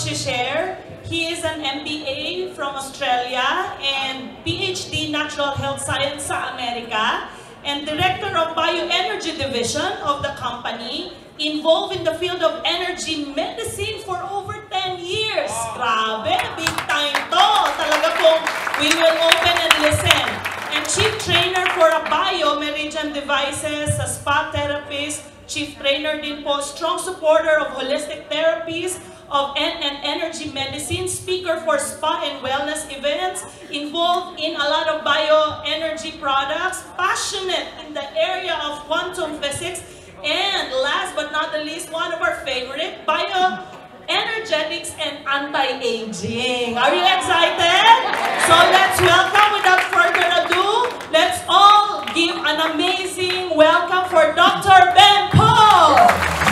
Siya po yung mag-share. He is an MBA from Australia and PhD Natural Health Science sa Amerika and Director of Bioenergy Division of the company involved in the field of energy medicine for over 10 years. Grabe, big time to. Talaga pong we will open and listen. And Chief Trainer for a Bio Meridian Devices, a spa therapist, Chief Trainer din po, strong supporter of holistic therapies, of en and energy medicine, speaker for spa and wellness events, involved in a lot of bioenergy products, passionate in the area of quantum physics, and last but not the least, one of our favorite, bio energetics and anti-aging. Are you excited? So let's welcome, without further ado, let's all give an amazing welcome for Dr. Ben Poh.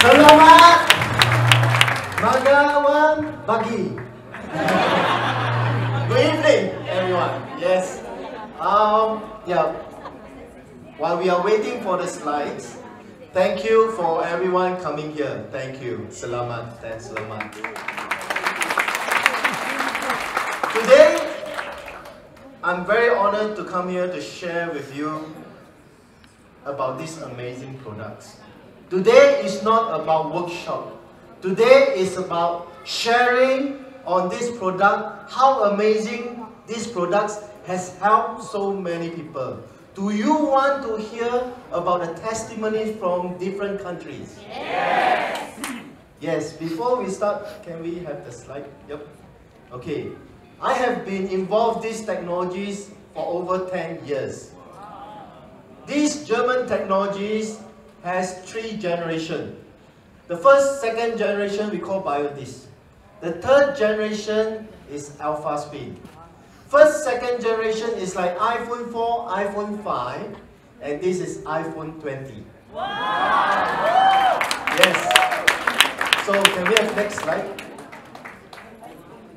Selamat Magawang Bagi. Good evening, everyone. Yes. Um. Yeah. While we are waiting for the slides, thank you for everyone coming here. Thank you. Selamat and selamat. Today, I'm very honored to come here to share with you about these amazing products. Today is not about workshop. Today is about sharing on this product, how amazing these products has helped so many people. Do you want to hear about the testimonies from different countries? Yes! Yes, before we start, can we have the slide? Yep. Okay. I have been involved in these technologies for over 10 years. These German technologies has three generations. The first, second generation we call biodisc. The third generation is alpha spin. First, second generation is like iPhone 4, iPhone 5, and this is iPhone 20. Yes. So can we have next slide?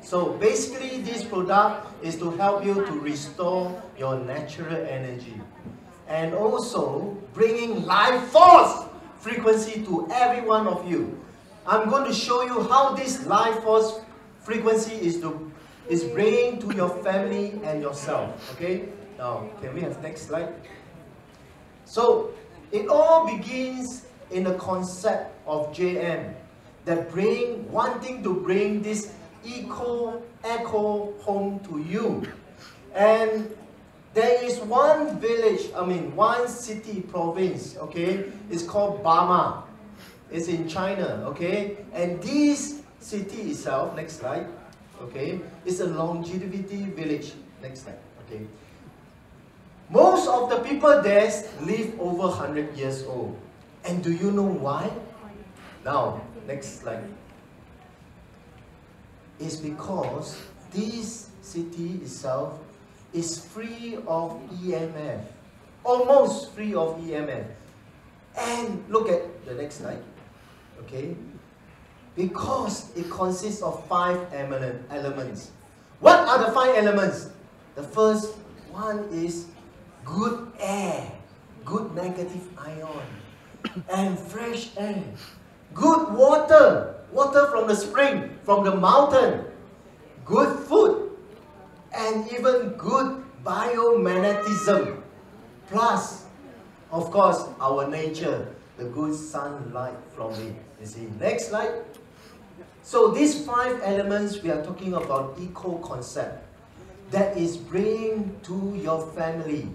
So basically this product is to help you to restore your natural energy and also bringing life force frequency to every one of you. I'm going to show you how this life force frequency is to is bringing to your family and yourself. Okay? Now, can we have next slide? So, it all begins in the concept of JM that bring wanting to bring this eco echo home to you. And there is one village, I mean one city province, okay? It's called Bama. It's in China, okay? And this city itself, next slide, okay, is a longevity village. Next slide, okay? Most of the people there live over 100 years old. And do you know why? Now, next slide. It's because this city itself is free of EMF. Almost free of EMF. And look at the next slide. Okay? Because it consists of five elements. What are the five elements? The first one is good air, good negative ion, and fresh air. Good water, water from the spring, from the mountain. Good food, and even good biomagnetism. Plus, of course, our nature, the good sunlight from it. You see, next slide. So these five elements we are talking about eco concept that is bringing to your family.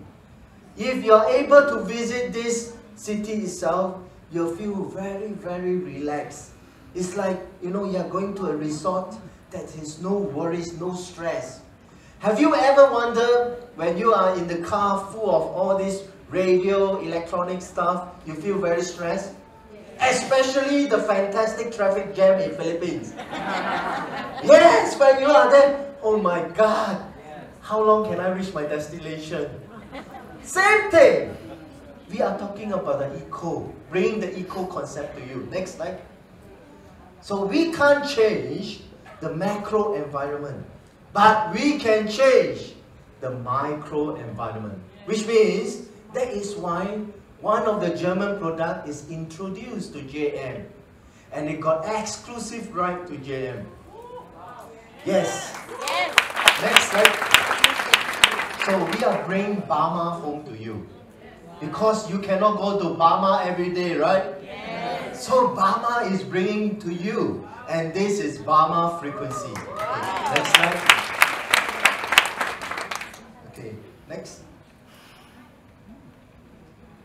If you are able to visit this city itself, you'll feel very, very relaxed. It's like, you know, you're going to a resort that has no worries, no stress. Have you ever wondered when you are in the car full of all this radio, electronic stuff, you feel very stressed? Especially the fantastic traffic jam in Philippines. yes, when you are there, oh my God, how long can I reach my destination? Same thing. We are talking about the eco, bringing the eco concept to you. Next slide. So we can't change the macro environment, but we can change the micro environment, which means that is why one of the German product is introduced to JM and it got exclusive right to JM. Yes. yes. Next slide. So we are bringing Bama home to you. Because you cannot go to Bama every day, right? Yes. So Bama is bringing to you. And this is Bama frequency. Next slide. Okay, next.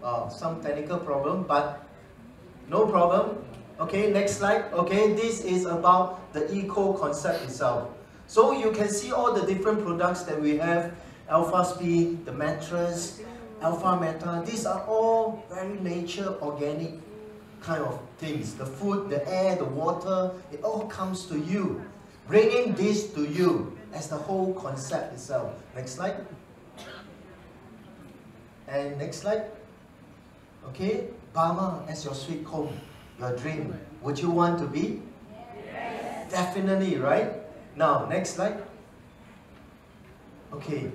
Wow, some technical problem, but no problem. Okay, next slide. Okay, this is about the eco concept itself. So you can see all the different products that we have. Alpha Spin, the mattress, Alpha Meta. These are all very nature, organic kind of things. The food, the air, the water, it all comes to you. Bringing this to you as the whole concept itself. Next slide. And next slide. Okay, Bama as your sweet home your dream. Would you want to be? Yes. Definitely, right? Now, next slide. Okay,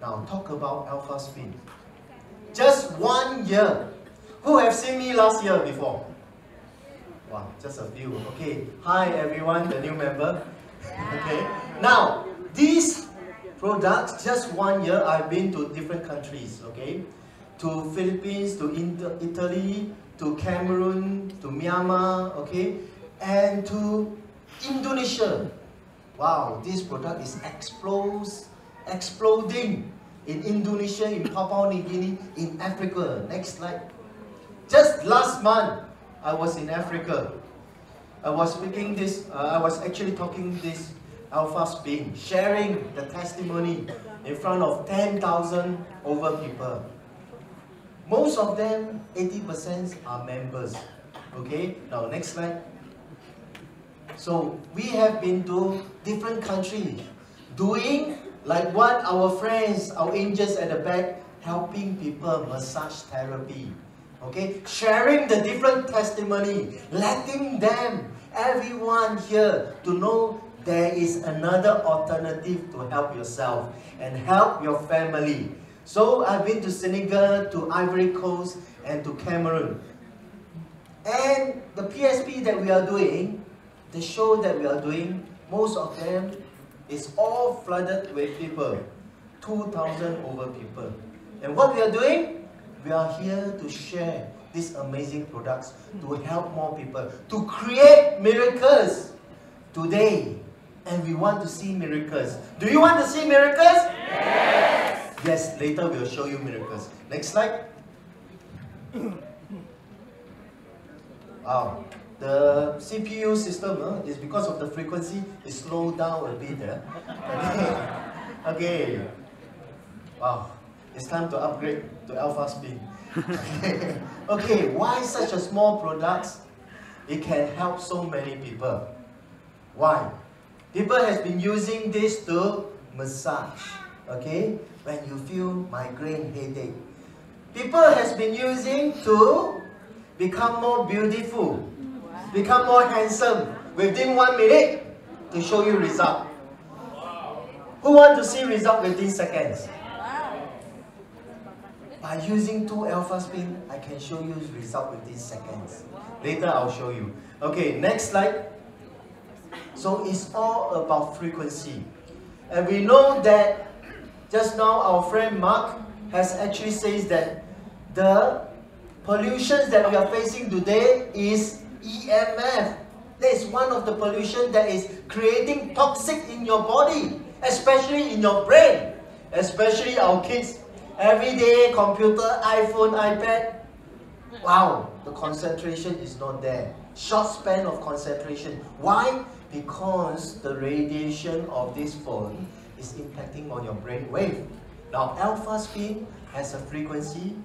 now talk about Alpha Spin. Just one year. Who have seen me last year before? Wow, just a few. Okay, hi everyone, the new member. Okay, now these products, just one year, I've been to different countries. Okay, to Philippines, to Italy, to Cameroon, to Myanmar, okay, and to Indonesia. Wow, this product is explodes, exploding in Indonesia, in Papua New Guinea, in Africa. Next slide. Just last month, I was in Africa. I was speaking this, uh, I was actually talking this Alpha Spin, sharing the testimony in front of 10,000 over people. Most of them, 80% are members. Okay, now next slide. So we have been to different countries doing like what our friends, our angels at the back, helping people massage therapy. Okay, sharing the different testimony, letting them, everyone here to know there is another alternative to help yourself and help your family. So I've been to Senegal, to Ivory Coast, and to Cameroon. And the PSP that we are doing, the show that we are doing, most of them is all flooded with people. 2,000 over people. And what we are doing? We are here to share these amazing products to help more people, to create miracles today. And we want to see miracles. Do you want to see miracles? Yes! Yes, later we'll show you miracles. Next slide. Wow. The CPU system uh, is because of the frequency, it slowed down a bit. Uh. Okay. Wow. It's time to upgrade to alpha spin. okay. okay, why such a small product? It can help so many people. Why? People has been using this to massage. Okay? when you feel migraine headache. People has been using to become more beautiful, become more handsome within one minute to show you result. Who want to see result within seconds? By using two alpha spin, I can show you result within seconds. Later I'll show you. Okay, next slide. So it's all about frequency. And we know that just now our friend Mark has actually says that the pollutions that we are facing today is EMF. That is one of the pollution that is creating toxic in your body, especially in your brain, especially our kids. Every day, computer, iPhone, iPad. Wow, the concentration is not there. Short span of concentration. Why? Because the radiation of this phone is impacting on your brain wave. Now, alpha spin has a frequency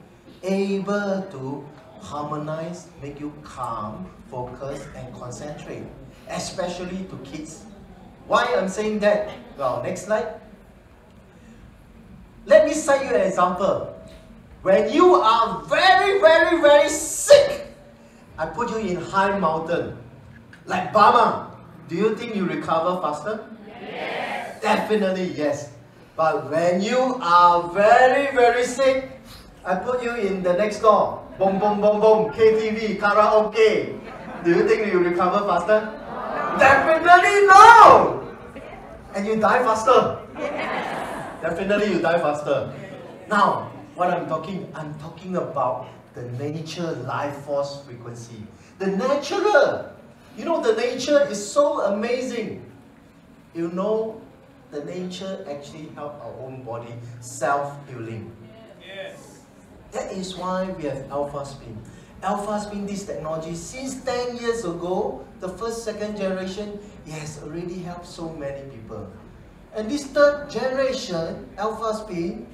able to harmonize, make you calm, focus, and concentrate, especially to kids. Why I'm saying that? Well, next slide. Let me cite you an example. When you are very, very, very sick, I put you in high mountain, like Bama. Do you think you recover faster? Yes. Definitely yes. But when you are very, very sick, I put you in the next door, boom, boom, boom, boom, KTV, karaoke, do you think you recover faster? Definitely no! And you die faster. Definitely you die faster. Now, what I'm talking, I'm talking about the nature life force frequency. The natural. You know, the nature is so amazing. You know, the nature actually help our own body self-healing. Yes. That is why we have alpha spin. Alpha spin, this technology, since 10 years ago, the first, second generation, it has already helped so many people. And this third generation, alpha spin,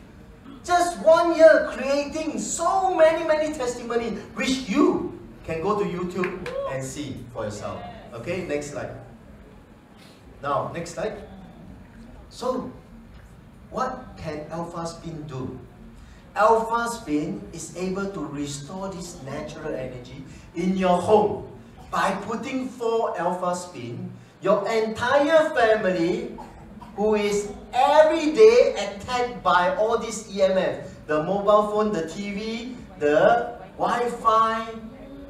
just one year creating so many, many testimony, which you can go to YouTube and see for yourself. Okay, next slide. Now, next slide. So, what can alpha spin do? Alpha spin is able to restore this natural energy in your home by putting four alpha spin. Your entire family, who is every day attacked by all this EMF, the mobile phone, the TV, the Wi-Fi,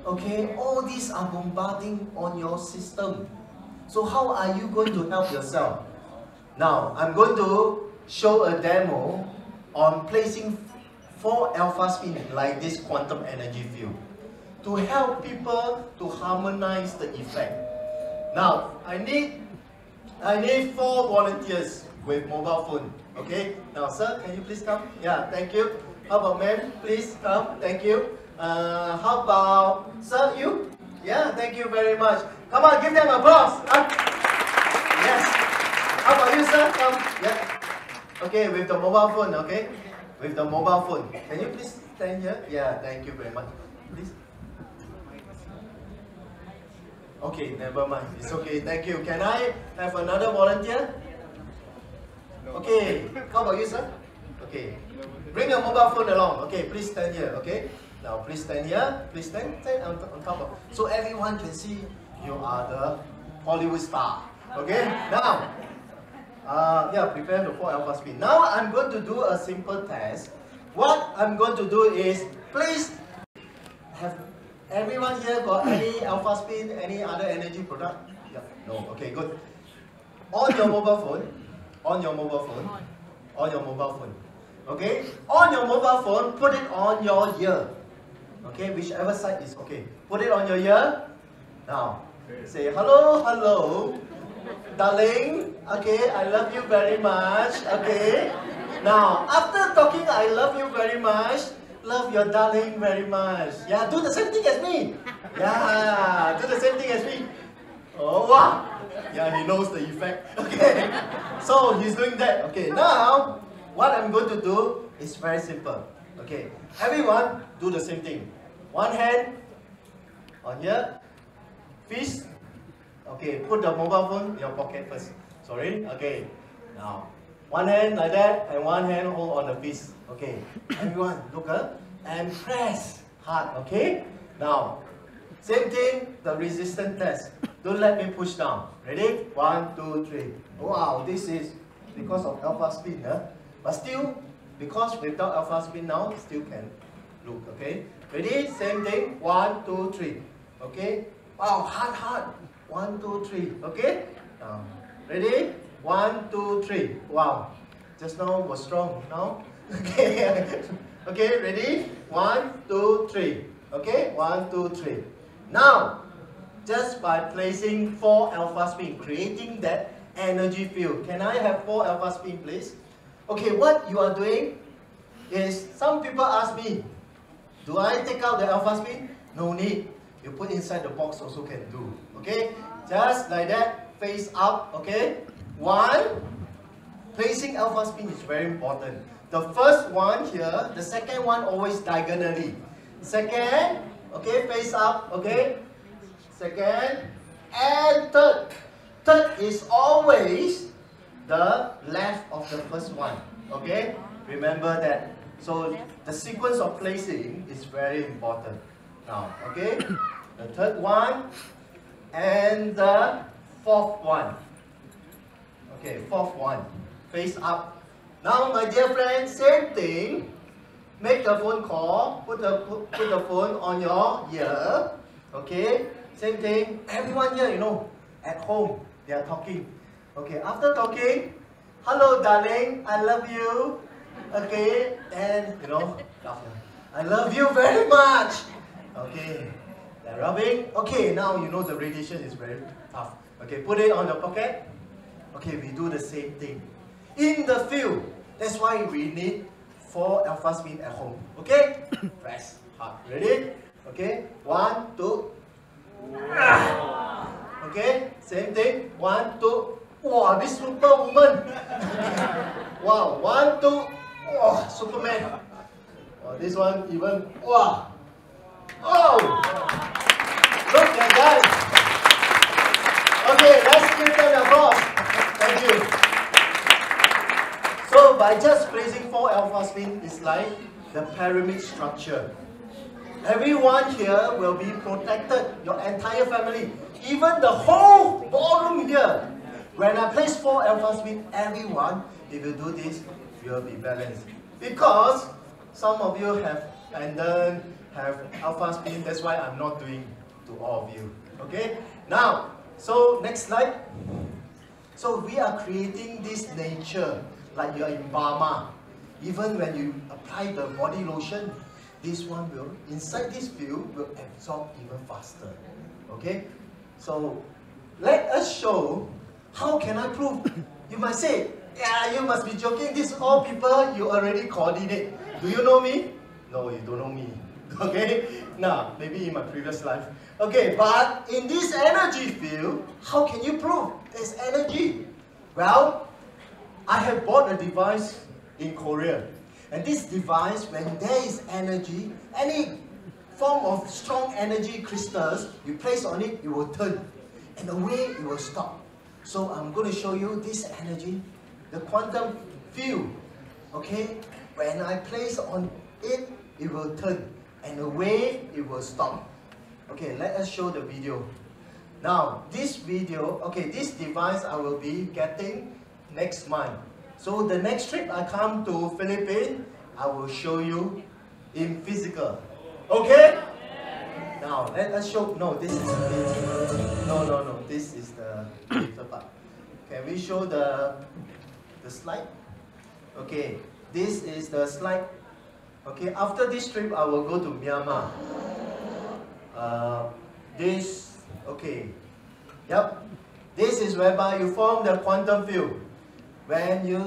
okay, all these are bombarding on your system. So how are you going to help yourself? Now, I'm going to show a demo on placing four alpha spin like this quantum energy field to help people to harmonize the effect. Now, I need I need four volunteers with mobile phone. Okay? Now, sir, can you please come? Yeah, thank you. How about ma'am? Please come. Thank you. Uh, how about sir, you? Yeah, thank you very much. Come on, give them applause. Huh? Yes. How about you, sir? Come. Yeah. Okay, with the mobile phone, okay? With the mobile phone. Can you please stand here? Yeah, thank you very much. Please. Okay, never mind. It's okay. Thank you. Can I have another volunteer? Okay. How about you, sir? Okay. Bring your mobile phone along. Okay, please stand here. Okay. Now, please stand here. Please stand, stand on, on top of. So everyone can see you are the Hollywood star. Okay. Now, uh, yeah, prepare the four alpha spin. Now I'm going to do a simple test. What I'm going to do is, please have everyone here got any alpha spin, any other energy product? Yeah, no. Okay, good. On your mobile phone, on your mobile phone, on your mobile phone. Okay, on your mobile phone, put it on your ear. Okay, whichever side is okay. Put it on your ear. Now, say hello, hello. Darling, okay, I love you very much, okay? Now, after talking I love you very much, love your darling very much. Yeah, do the same thing as me. Yeah, do the same thing as me. Oh, wow. Yeah, he knows the effect. Okay, so he's doing that. Okay, now, what I'm going to do is very simple. Okay, everyone do the same thing. One hand on here, fist Okay, put the mobile phone in your pocket first. Sorry. Okay. Now, one hand like that, and one hand hold on the fist. Okay. Everyone, look up and press hard. Okay. Now, same thing. The resistance test. Don't let me push down. Ready? One, two, three. Wow, this is because of alpha spin, huh? But still, because without alpha spin now, still can look. Okay. Ready? Same thing. One, two, three. Okay. Wow, hard, hard. One, two, three. Okay? Now, ready? One, two, three. Wow. Just now was strong. Now? Okay. okay, ready? One, two, three. Okay? One, two, three. Now, just by placing four alpha spin, creating that energy field. Can I have four alpha spin, please? Okay, what you are doing is, some people ask me, do I take out the alpha spin? No need. You put inside the box also can do. Okay? Just like that, face up. Okay? One. Placing alpha spin is very important. The first one here, the second one always diagonally. Second, okay, face up, okay? Second, and third. Third is always the left of the first one. Okay? Remember that. So the sequence of placing is very important. Now, okay? The third one and the fourth one. Okay, fourth one. Face up. Now, my dear friends, same thing. make the phone call, put the, put, put the phone on your ear, okay? Same thing, everyone here, you know, at home, they are talking. Okay, after talking, hello darling, I love you, okay? And, you know, I love you very much, okay? They're rubbing, okay, now you know the radiation is very tough. Okay, put it on your pocket. Okay, we do the same thing. In the field, that's why we need four alpha spin at home. Okay? Press hard. Ready? Okay? One, two. Ah! Okay? Same thing. One, two. Wow, this superwoman. wow, one, two. Wow, Superman. This one even. Wow. Oh! Look at that. Okay, let's give them applause. Thank you. So by just placing four alpha spin is like the pyramid structure. Everyone here will be protected, your entire family, even the whole ballroom here. When I place four alpha spin, everyone, if you do this, you will be balanced. Because some of you have pendant, have alpha spin, that's why I'm not doing to all of you. Okay? Now, so next slide. So we are creating this nature, like you're in Bama. Even when you apply the body lotion, this one will, inside this field, will absorb even faster. Okay? So let us show, how can I prove? You might say, yeah, you must be joking, these all people you already coordinate. Do you know me? No, you don't know me. Okay? Now, maybe in my previous life. Okay, but in this energy field, how can you prove there's energy? Well, I have bought a device in Korea. And this device, when there is energy, any form of strong energy crystals, you place on it, it will turn. And away it will stop. So I'm going to show you this energy, the quantum field. Okay? When I place on it, it will turn. And away it will stop. Okay, let us show the video. Now, this video, okay, this device I will be getting next month. So the next trip I come to Philippines, I will show you in physical. Okay? Now, let us show, no, this is the, no, no, no, this is the later part. Can we show the, the slide? Okay, this is the slide. Okay, after this trip, I will go to Myanmar. Uh, this, okay, yep. This is whereby you form the quantum field. When you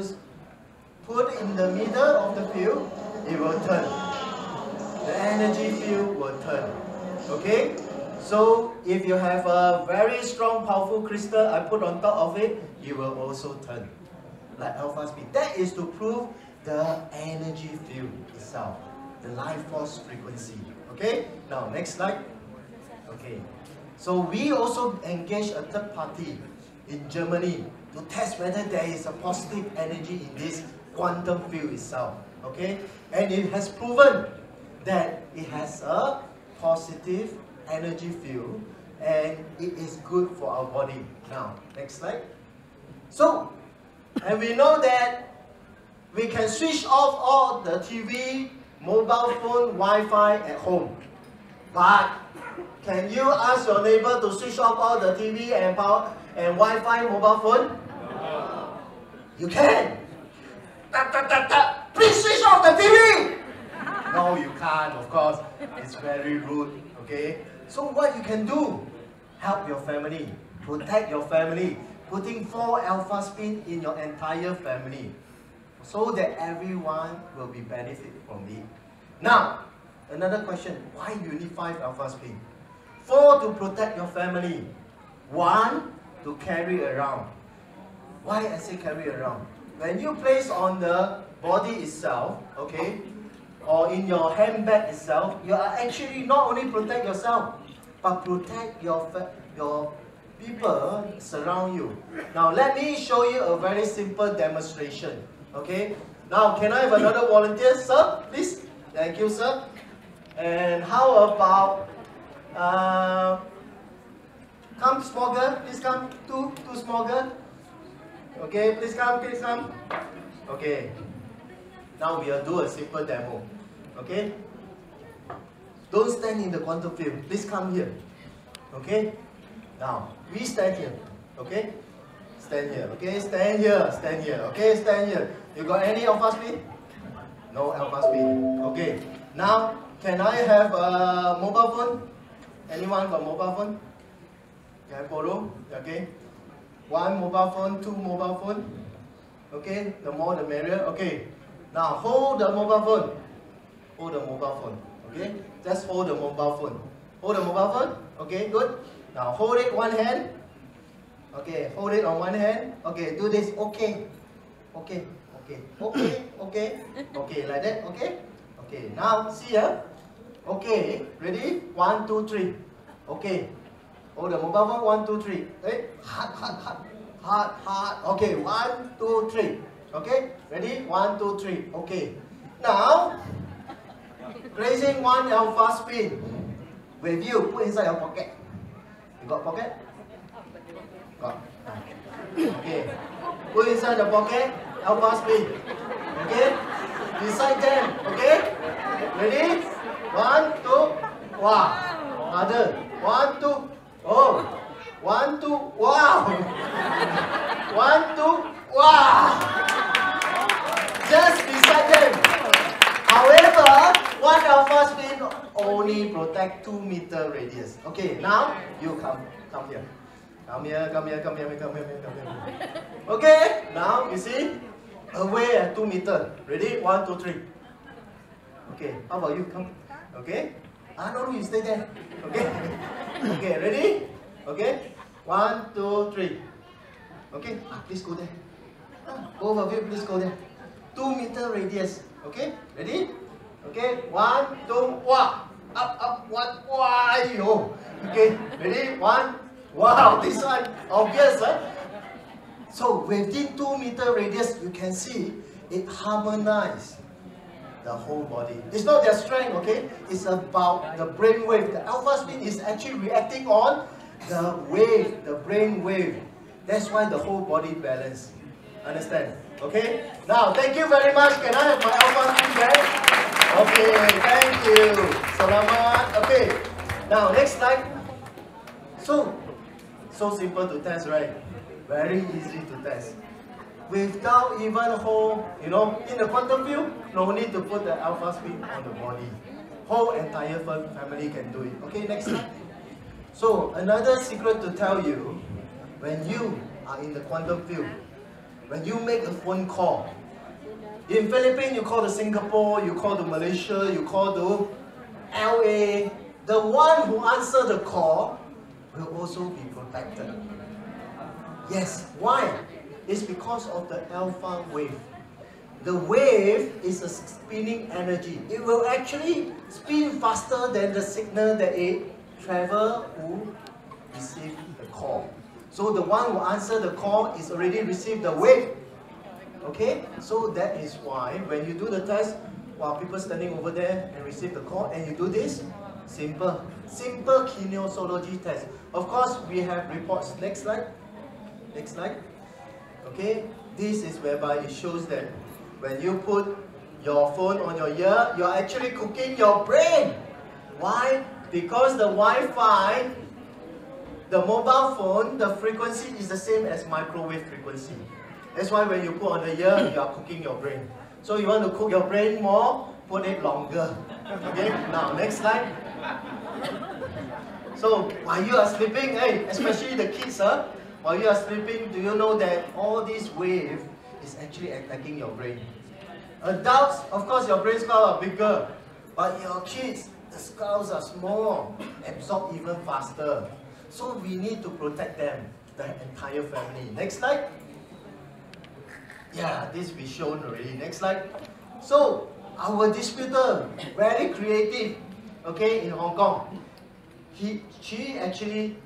put in the middle of the field, it will turn. The energy field will turn. Okay? So if you have a very strong, powerful crystal, I put on top of it, it will also turn. Like alpha spin. That is to prove the energy field itself, the life force frequency. Okay? Now, next slide. Okay. So we also engage a third party in Germany to test whether there is a positive energy in this quantum field itself. Okay? And it has proven that it has a positive energy field and it is good for our body. Now, next slide. So, and we know that we can switch off all the TV, mobile phone, Wi-Fi at home. But can you ask your neighbor to switch off all the TV and power and Wi-Fi mobile phone? No. You can. Ta, ta, ta, ta. Please switch off the TV. No, you can't, of course. It's very rude, okay? So what you can do? Help your family. Protect your family. Putting four alpha spin in your entire family. So that everyone will be benefit from it. Now, another question. Why you need five alpha spin? Four to protect your family. One to carry around. Why I say carry around? When you place on the body itself, okay, or in your handbag itself, you are actually not only protect yourself, but protect your, your people surround you. Now let me show you a very simple demonstration. Okay? Now can I have another volunteer, sir? Please. Thank you, sir. And how about uh, come small girl, please come. Two, two small girl. Okay, please come, please come. Okay. Now we'll do a simple demo. Okay? Don't stand in the quantum field. Please come here. Okay? Now, we stand here. Okay? Stand here. Okay? Stand here. Stand here. Okay? Stand here. You got any alpha spin? No alpha spin. Okay. Now, can I have a mobile phone? Anyone got mobile phone? Can I borrow? Okay. One mobile phone, two mobile phone. Okay, the more the merrier. Okay. Now hold the mobile phone. Hold the mobile phone. Okay? Just hold the mobile phone. Hold the mobile phone. Okay, good. Now hold it one hand. Okay, hold it on one hand. Okay, do this. Okay. Okay. Okay. Okay. Okay. Okay, like that. Okay. Okay. Now see here. Okay. Ready? One, two, three. Okay. Hold the mobile phone. One, two, three. Hey, hard, hard, hard. Hard, hard. Okay. One, two, three. Okay. Ready? One, two, three. Okay. Now, raising one alpha spin. With you, put inside your pocket. You got pocket? Got. Okay. Put inside the pocket. Alpha spin. Okay. Beside them. Okay. Ready? One, two. Wow. Other. One, two. Oh. One, two. Wow. One, two. Wow. Just beside them. However, one alpha spin only protect 2 meter radius. Okay, now you come, come here. Come here, come here, come here, come here, come here. Okay, now you see, away at 2 meter. Ready? One, two, three. Okay, how about you? Come. Okay? Ah, no, you stay there. Okay? Okay, ready? Okay? One, two, three. Okay, ah, please go there. Ah, Both of you, please go there. 2 meter radius. Okay, ready? Okay, one, two, wah. Up, up, one, wah. Okay, ready? One. Wow, this one obvious, huh? So within 2 meter radius, you can see it harmonizes the whole body. It's not their strength, okay? It's about the brain wave. The alpha spin is actually reacting on the wave, the brain wave. That's why the whole body balance. Understand? Okay? Now, thank you very much. Can I have my alpha spin back? Okay, thank you. Selamat. Okay. Now, next slide. So, so simple to test, right? Very easy to test. Without even whole, you know, in the quantum field, no need to put the alpha spin on the body. Whole entire fam- family can do it. Okay, next slide. So, another secret to tell you, when you are in the quantum field, when you make a phone call, in Philippines you call to Singapore, you call to Malaysia, you call to LA, the one who answer the call will also be protected. Yes, why? It's because of the alpha wave. The wave is a spinning energy. It will actually spin faster than the signal that it travel who receive the call. So the one who answer the call is already received the wave. Okay? So that is why when you do the test, while people standing over there and receive the call and you do this, simple. Simple kinesiology test. Of course, we have reports. Next slide. Next slide. Okay? This is whereby it shows that when you put your phone on your ear, you're actually cooking your brain. Why? Because the Wi-Fi, the mobile phone, the frequency is the same as microwave frequency. That's why when you put on the ear, you are cooking your brain. So you want to cook your brain more, put it longer. Okay, now next slide. So while you are sleeping, hey, especially the kids, huh? While you are sleeping, do you know that all this wave is actually attacking your brain? Adults, of course, your brain skull are bigger, but your kids, the skulls are small, absorb even faster. So we need to protect them, the entire family. Next slide. Yeah, this we shown already. Next slide. So, our distributor, very creative, okay, in Hong Kong. He, she actually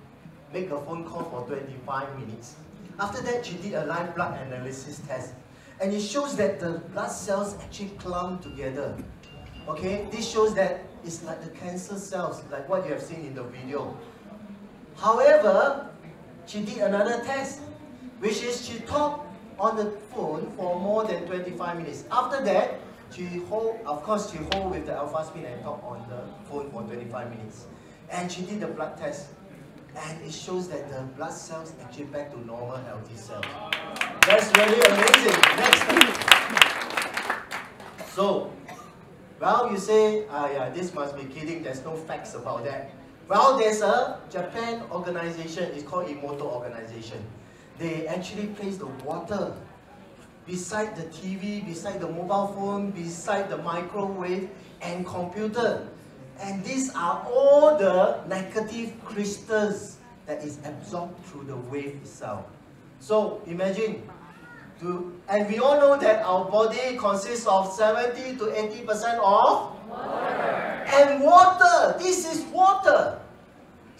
make a phone call for 25 minutes. After that, she did a live blood analysis test. And it shows that the blood cells actually clump together. Okay, this shows that it's like the cancer cells, like what you have seen in the video. However, she did another test, which is she talked on the phone for more than 25 minutes. After that, she hold, of course, she hold with the alpha spin and talk on the phone for 25 minutes. And she did the blood test. And it shows that the blood cells actually back to normal healthy cells. That's really amazing. Next. So, well, you say, ah yeah, this must be kidding. There's no facts about that. Well, there's a Japan organization. It's called Emoto organization. They actually place the water beside the TV, beside the mobile phone, beside the microwave and computer. And these are all the negative crystals that is absorbed through the wave itself. So imagine, to, and we all know that our body consists of 70 to 80% of water. And water, this is water.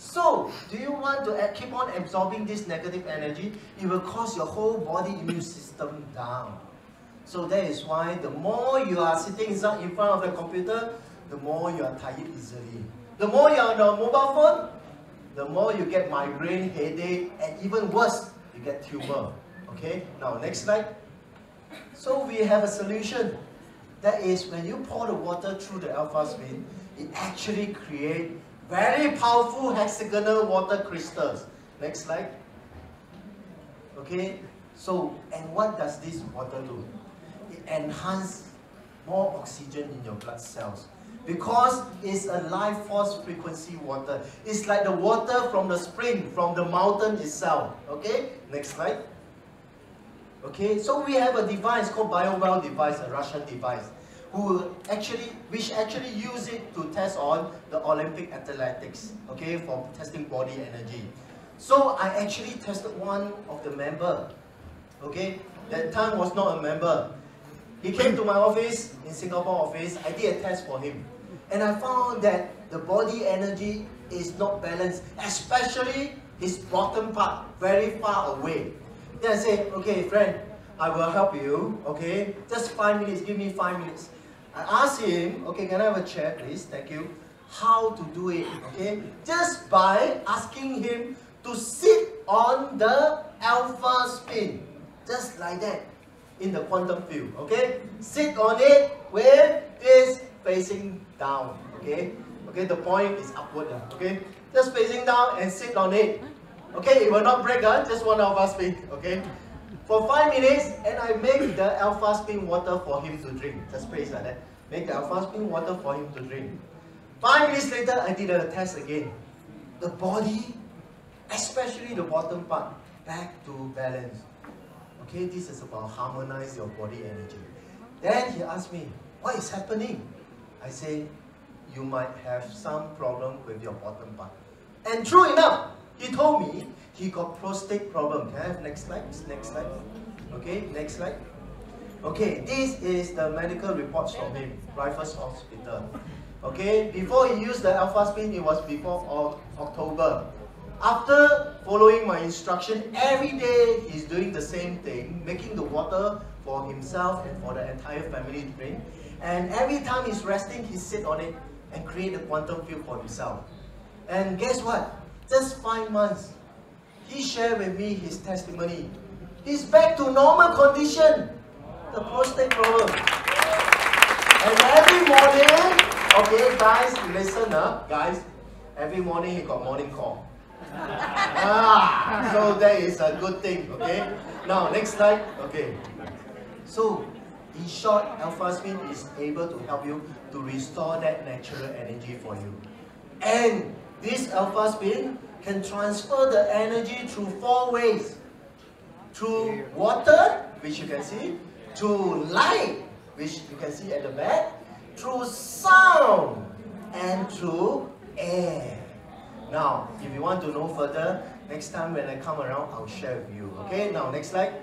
So, do you want to keep on absorbing this negative energy? It will cause your whole body immune system down. So that is why the more you are sitting in front of the computer, the more you are tired easily. The more you are on the mobile phone, the more you get migraine, headache, and even worse, you get tumor. Okay, now next slide. So we have a solution. That is when you pour the water through the alpha spin, it actually creates very powerful hexagonal water crystals. Next slide. Okay, so and what does this water do? It enhances more oxygen in your blood cells because it's a life force frequency water. It's like the water from the spring, from the mountain itself. Okay, next slide. Okay, so we have a device called BioWell device, a Russian device, who actually, which actually use it to test on the Olympic athletics, okay, for testing body energy. So I actually tested one of the member, okay, that time was not a member. He came to my office, in Singapore office, I did a test for him. And I found that the body energy is not balanced, especially his bottom part, very far away. Then I say, okay, friend, I will help you, okay? Just five minutes, give me five minutes. I asked him, okay, can I have a chair, please? Thank you. How to do it, okay? Just by asking him to sit on the alpha spin. Just like that, in the quantum field, okay? Sit on it with this facing down, okay? Okay, the point is upward, okay? Just facing down and sit on it. Okay, it will not break, uh, just one alpha spin, okay? For five minutes, and I make the alpha spin water for him to drink. Just place like that. Make the alpha spin water for him to drink. Five minutes later, I did a test again. The body, especially the bottom part, back to balance. Okay, this is about harmonize your body energy. Then he asked me, what is happening? I say, you might have some problem with your bottom part. And true enough, he told me he got prostate problem. Can I have next slide? Next slide. Okay, next slide. Okay, this is the medical reports from him, Raffles Hospital. Okay, before he used the alpha spin, it was before October. After following my instruction, every day he's doing the same thing, making the water for himself and for the entire family to drink. And every time he's resting, he sit on it and create a quantum field for himself. And guess what? Just five months, he shared with me his testimony. He's back to normal condition, the prostate problem. And every morning, okay guys, listen up, guys. Every morning he got morning call. ah, so that is a good thing, okay? Now, next slide, okay. So, in short, alpha spin is able to help you to restore that natural energy for you. And this alpha spin can transfer the energy through four ways. Through water, which you can see, through light, which you can see at the back, through sound, and through air. Now, if you want to know further, next time when I come around, I'll share with you. Okay, now next slide.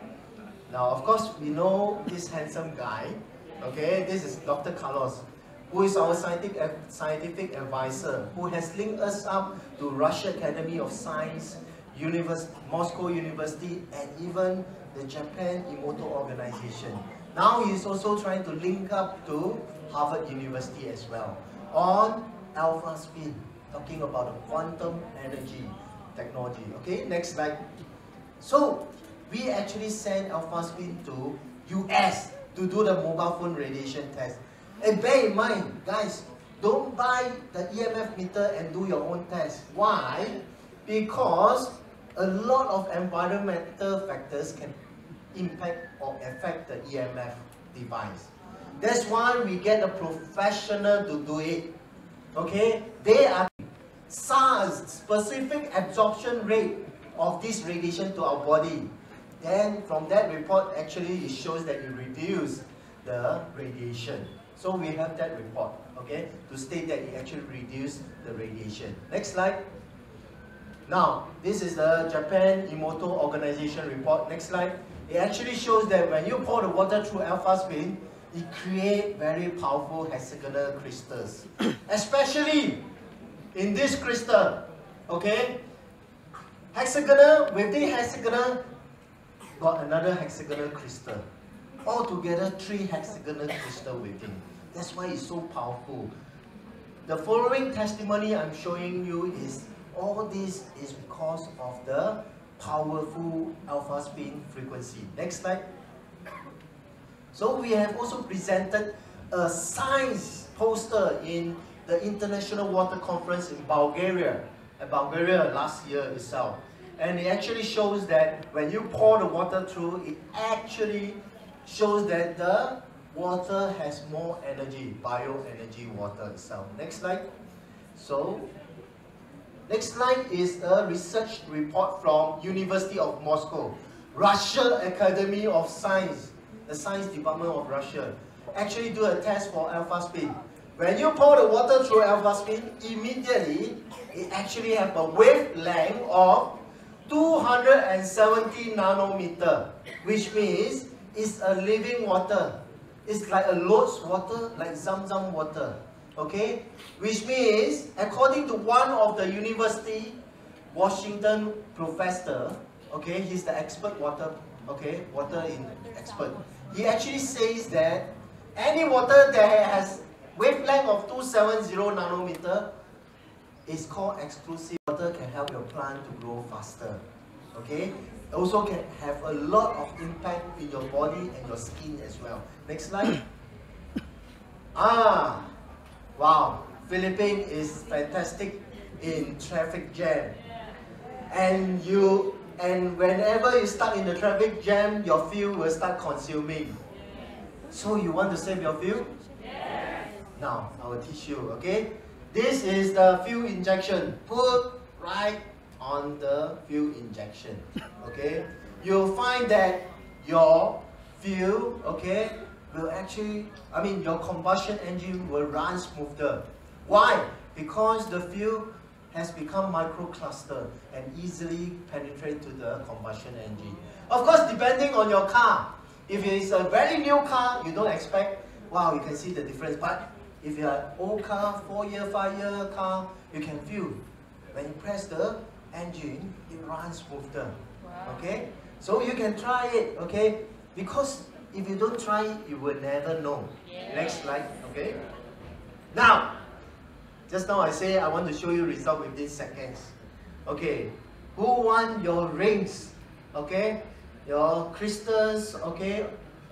Now, of course, we know this handsome guy. Okay, this is Dr. Carlos, who is our scientific, scientific advisor, who has linked us up to Russia Academy of Science, Univers Moscow University, and even the Japan Emoto organization. Now he is also trying to link up to Harvard University as well on alpha spin, talking about the quantum energy technology. Okay, next slide. So we actually sent Alpha Spin to US to do the mobile phone radiation test. And bear in mind, guys, don't buy the EMF meter and do your own test. Why? Because a lot of environmental factors can impact or affect the EMF device. That's why we get a professional to do it. Okay? They are SARS, specific absorption rate of this radiation to our body. Then from that report, actually it shows that it reduced the radiation. So we have that report, okay, to state that it actually reduced the radiation. Next slide. Now, this is the Japan Emoto Organization report. Next slide. It actually shows that when you pour the water through alpha spin, it creates very powerful hexagonal crystals. Especially in this crystal, okay? Hexagonal, within hexagonal, got another hexagonal crystal. Altogether, three hexagonal crystal within. That's why it's so powerful. The following testimony I'm showing you is all this is because of the powerful alpha spin frequency. Next slide. So we have also presented a science poster in the International Water Conference in Bulgaria, in Bulgaria last year itself. And it actually shows that when you pour the water through, it actually shows that the water has more energy, bioenergy water itself. Next slide. So, next slide is a research report from University of Moscow, Russia Academy of Science, the science department of Russia. Actually do a test for alpha spin. When you pour the water through alpha spin, immediately it actually have a wavelength of 270 nanometer, which means it's a living water. It's like a Lourdes water, like Zam-Zam water. Okay? Which means, according to one of the university, Washington professor, okay, he's the expert water, okay, water in expert. He actually says that any water that has wavelength of 270 nanometer is called exclusive water can help your plant to grow faster. Okay? Also can have a lot of impact in your body and your skin as well. Next slide. ah, wow. Philippines is fantastic in traffic jam. And you and whenever you stuck in the traffic jam, your fuel will start consuming. So you want to save your fuel? Now, I will teach you, okay? This is the fuel injection. Put right on the fuel injection, okay? You'll find that your fuel, okay, will actually, I mean, your combustion engine will run smoother. Why? Because the fuel has become microcluster and easily penetrate to the combustion engine. Of course, depending on your car. If it is a very new car, you don't expect, wow, you can see the difference. But if you are old car, four year, five year car, you can feel. When you press the engine, it runs smoother. Wow. Okay? So you can try it, okay? Because if you don't try you will never know. Yeah. Next slide, okay? Now, just now I say I want to show you result within seconds. Okay, who want your rings? Okay, your crystals, okay,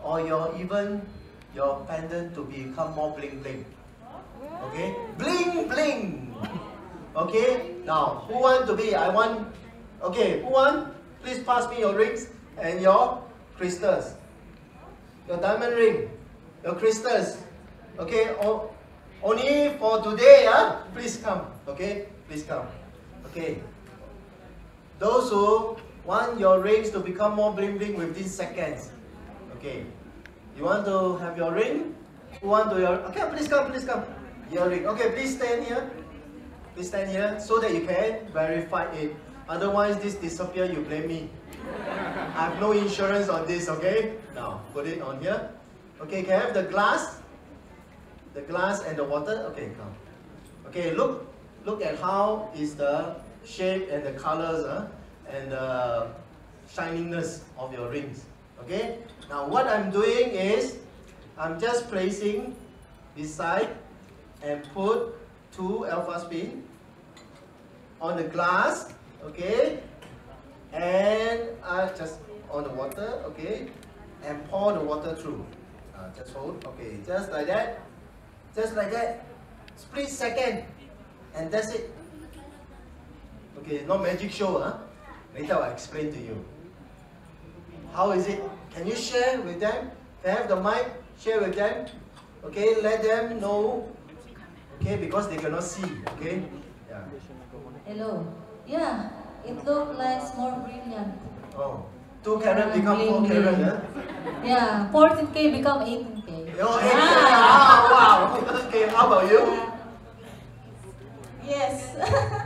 or your even your pendant to become more bling bling. Okay, bling bling. Okay, now who want to be? I want. Okay, who want? Please pass me your rings and your crystals. Your diamond ring, your crystals. Okay, or only for today, huh? please come. Okay? Please come. Okay. Those who want your rings to become more bling bling within seconds. Okay. You want to have your ring? Who want to your okay, please come, please come. Your ring. Okay, please stand here. Please stand here so that you can verify it. Otherwise this disappear, you blame me. I have no insurance on this, okay? Now put it on here. Okay, can I have the glass? the glass and the water. Okay, come. Okay, look, look at how is the shape and the colors and the shininess of your rings. Okay. Now what I'm doing is I'm just placing beside and put two alpha spin on the glass. Okay. And I just on the water. Okay. And pour the water through. Uh, just hold. Okay, just like that. Just like that. Split second. And that's it. Okay, no magic show, huh? Later I'll explain to you. How is it? Can you share with them? I have the mic? Share with them. Okay, let them know. Okay, because they cannot see. Okay? Yeah. Hello. Yeah, it looked like more brilliant. Oh. Two carat become four carat, huh? Yeah, 14k become 18k. Oh, eight carat. Ah, wow. Okay, how about you? Yes.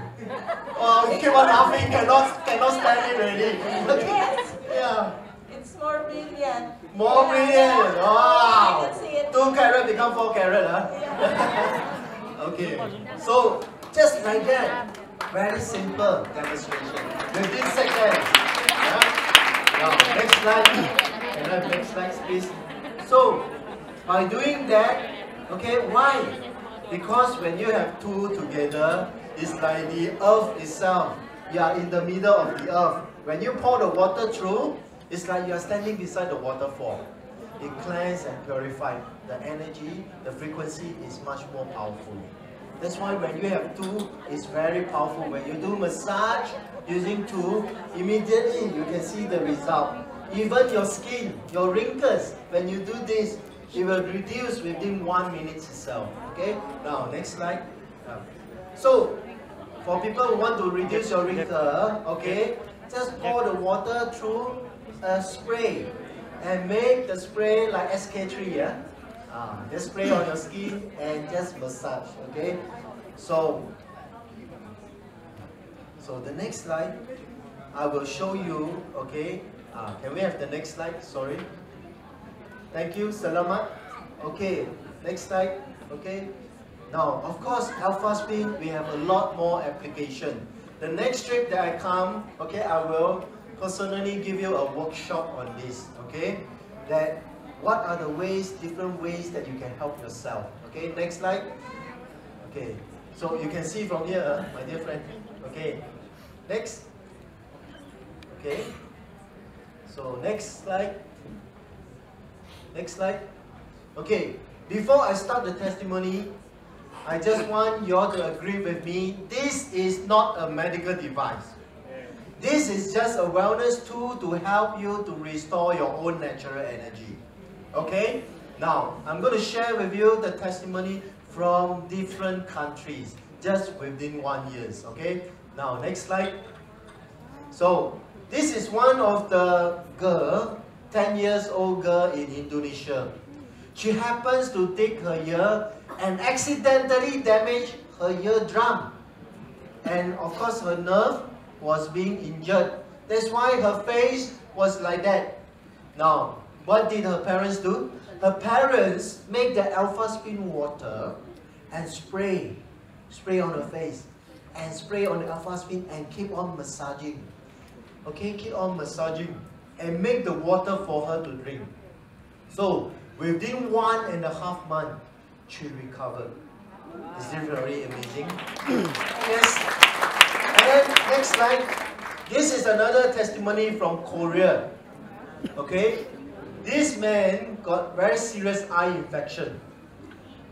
Oh, you keep on laughing, cannot, cannot stand it already. yes. Yeah. It's more brilliant. More Yeah, brilliant. yeah. Wow. I can see it. Two carat become four carat, huh? Yeah. Okay. So, just like that. Very simple demonstration. Within seconds. Yeah? Now, next slide. Can I have next slide, please? So, by doing that, okay, why? Because when you have two together, it's like the earth itself. You are in the middle of the earth. When you pour the water through, it's like you are standing beside the waterfall. It cleanses and purifies. The energy, the frequency is much more powerful. That's why when you have two, it's very powerful. When you do massage using two, immediately you can see the result. Even your skin, your wrinkles, when you do this, it will reduce within one minute itself. Okay? Now, next slide. So, for people who want to reduce your wrinkle, okay, just pour the water through a spray and make the spray like SK3, yeah? Ah, just spray on your skin and just massage, okay? So, so the next slide, I will show you, okay? Ah, can we have the next slide? Sorry. Thank you, Salamat. Okay, next slide, okay? Now, of course, alpha spin, we have a lot more application. The next trip that I come, okay, I will personally give you a workshop on this, okay? That what are the ways, different ways that you can help yourself. Okay, next slide. Okay, so you can see from here, uh, my dear friend. Okay, next. Okay, so next slide. Next slide. Okay, before I start the testimony, I just want you all to agree with me. This is not a medical device. This is just a wellness tool to help you to restore your own natural energy. Okay? Now, I'm going to share with you the testimony from different countries, just within one years. Okay? Now, next slide. So, this is one of the girl, 10 years old girl in Indonesia. She happens to take her ear and accidentally damage her eardrum. And of course her nerve was being injured. That's why her face was like that. Now, what did her parents do? Her parents make the alpha spin water and spray, spray on her face, and spray on the alpha spin and keep on massaging. Okay, keep on massaging and make the water for her to drink. So, within one and a half month, she recovered. Is this very amazing? yes. And then, next slide. This is another testimony from Korea. Okay? This man got very serious eye infection.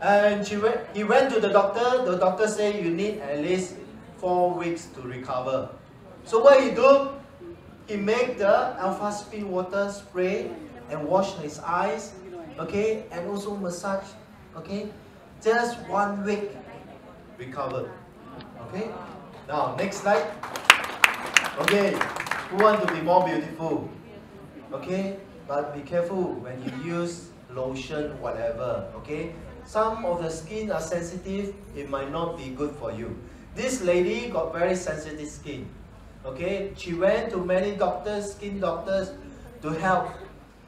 And she went, he went to the doctor. The doctor said you need at least four weeks to recover. So what he do? He make the alpha spin water spray and wash his eyes. Okay? And also massage. Okay? Just one week recover. Okay? Now, next slide. Okay, who want to be more beautiful? Okay, but be careful when you use lotion, whatever. Okay, some of the skin are sensitive, it might not be good for you. This lady got very sensitive skin. Okay, she went to many doctors, skin doctors, to help,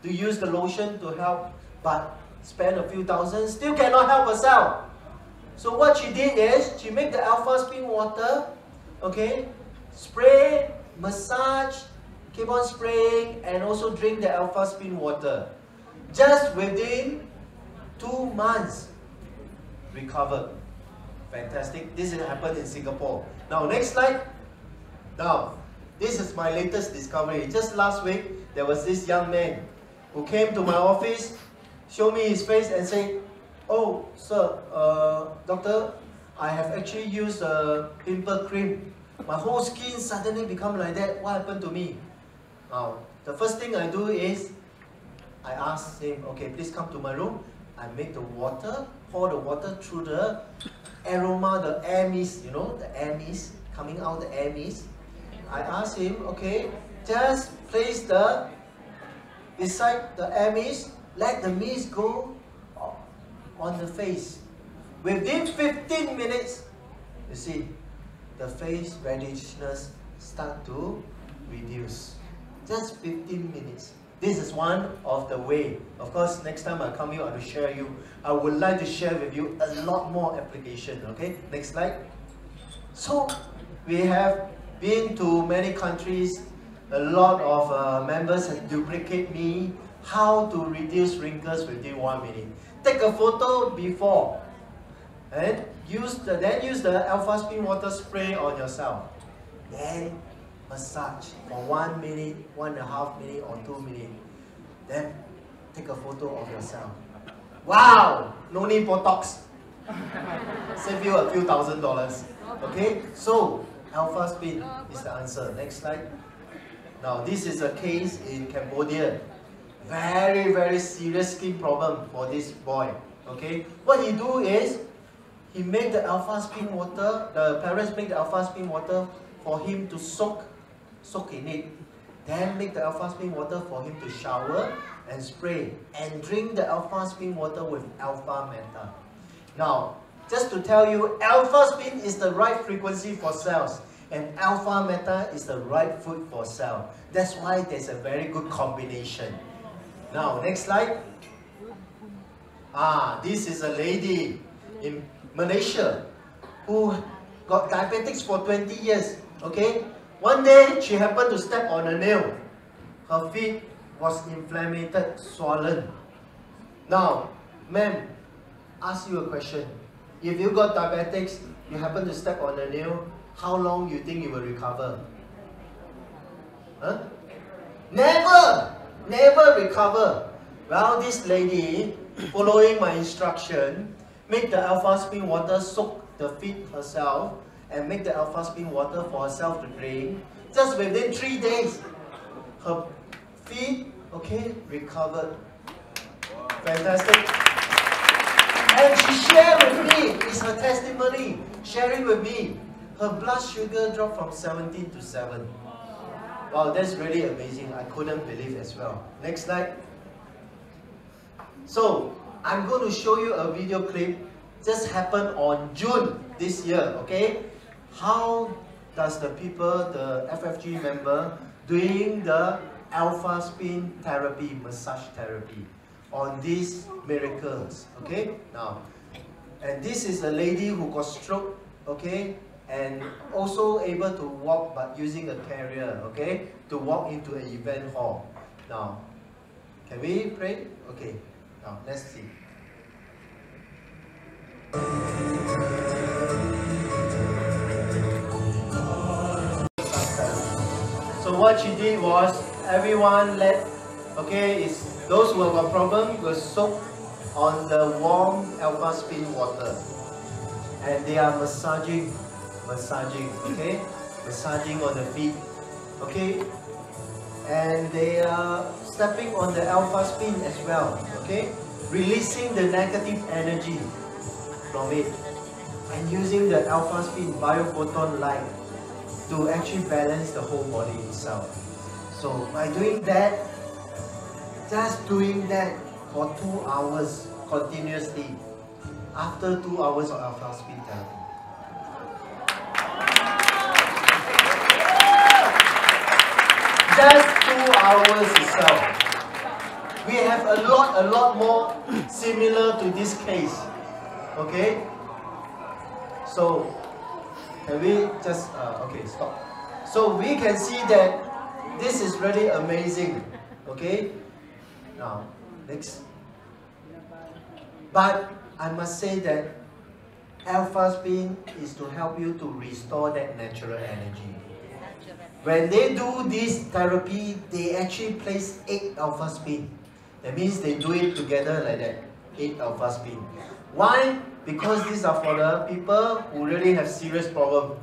to use the lotion to help, but spend a few thousand, still cannot help herself. So what she did is, she made the alpha spin water, okay, spray, massage, keep on spraying, and also drink the alpha spin water. Just within two months, recovered. Fantastic. This happened in Singapore. Now, next slide. Now, this is my latest discovery. Just last week, there was this young man who came to my office. show me his face and say, oh, sir, uh, doctor, I have actually used a pimple cream. My whole skin suddenly become like that. What happened to me? Now, the first thing I do is, I ask him, okay, please come to my room. I make the water, pour the water through the aroma, the air mist, you know, the air mist, coming out the air mist. I ask him, okay, just place the, beside the air mist, let the mist go on the face. Within 15 minutes, you see, the face reddishness start to reduce. Just 15 minutes. This is one of the way. Of course, next time I come here, I will share you. I would like to share with you a lot more application. Okay, next slide. So, we have been to many countries. A lot of uh, members have duplicate me how to reduce wrinkles within one minute. Take a photo before and use the, then use the alpha spin water spray on yourself. Then massage for one minute, one and a half minute or two minutes. Then take a photo of yourself. Wow! No need Botox. Save you a few thousand dollars. Okay? So, alpha spin is the answer. Next slide. Now, this is a case in Cambodia. Very, very serious skin problem for this boy. Okay? What he do is, he made the alpha spin water, the parents make the alpha spin water for him to soak, soak in it. Then make the alpha spin water for him to shower and spray and drink the alpha spin water with alpha meta. Now, just to tell you, alpha spin is the right frequency for cells and alpha meta is the right food for cell. That's why there's a very good combination. Now, next slide. Ah, this is a lady in Malaysia who got diabetics for 20 years. Okay? One day, she happened to step on a nail. Her feet was inflamed, swollen. Now, ma'am, ask you a question. If you got diabetics, you happen to step on a nail, how long you think you will recover? Huh? Never! Never recover. Well, this lady, following my instruction, make the alpha spin water soak the feet herself and make the alpha spin water for herself to drink. Just within three days, her feet, okay, recovered. Fantastic. And she shared with me, it's her testimony, sharing with me. Her blood sugar dropped from 17 to 7. Wow, that's really amazing. I couldn't believe as well. Next slide. So, I'm going to show you a video clip just happened on June this year, okay? How does the people, the FFG member, doing the alpha spin therapy, massage therapy on these miracles, okay? Now, and this is a lady who got stroke, okay? And also able to walk but using a carrier, okay? To walk into an event hall. Now, can we pray? Okay, now let's see. What she did was everyone let okay is those who have a problem will soak on the warm alpha spin water. And they are massaging massaging okay? Massaging on the feet okay? And they are stepping on the alpha spin as well okay? Releasing the negative energy from it and using the alpha spin biophoton light to actually balance the whole body itself. So by doing that, just doing that for two hours continuously, after two hours of alpha spin therapy. Just two hours itself. We have a lot, a lot more similar to this case. Okay? So, can we just, uh, okay, stop. So we can see that this is really amazing. Okay? Now, next. But I must say that alpha spin is to help you to restore that natural energy. When they do this therapy, they actually place 8 alpha spin. That means they do it together like that. Eight alpha spin. Why? Because these are for the people who really have serious problem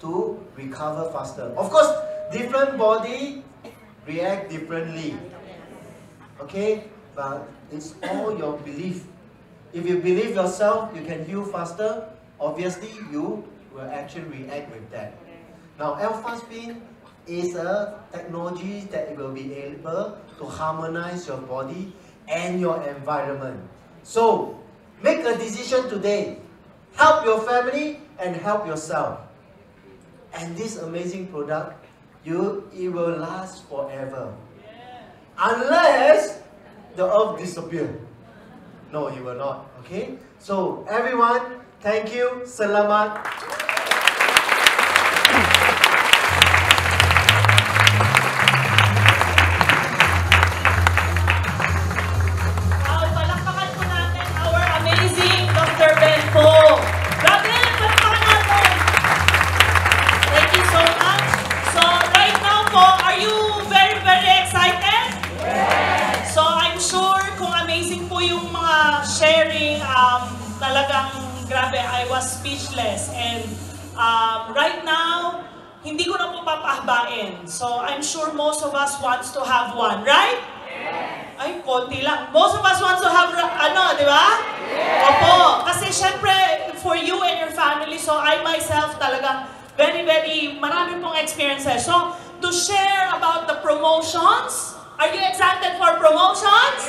to recover faster. Of course, different body react differently. Okay? But it's all your belief. If you believe yourself, you can heal faster, obviously you will actually react with that. Now, alpha spin is a technology that will be able to harmonize your body and your environment. So, make a decision today. Help your family and help yourself. And this amazing product, you it will last forever. Unless the earth disappear. No, it will not. Okay? So everyone, thank you. Selamat. So, I'm sure most of us wants to have one, right? Ay, konti lang. Most of us want to have, ano, di ba? Opo. Kasi syempre, for you and your family, so I myself talagang very, very, marami pong experiences. So, to share about the promotions, are you excited for promotions?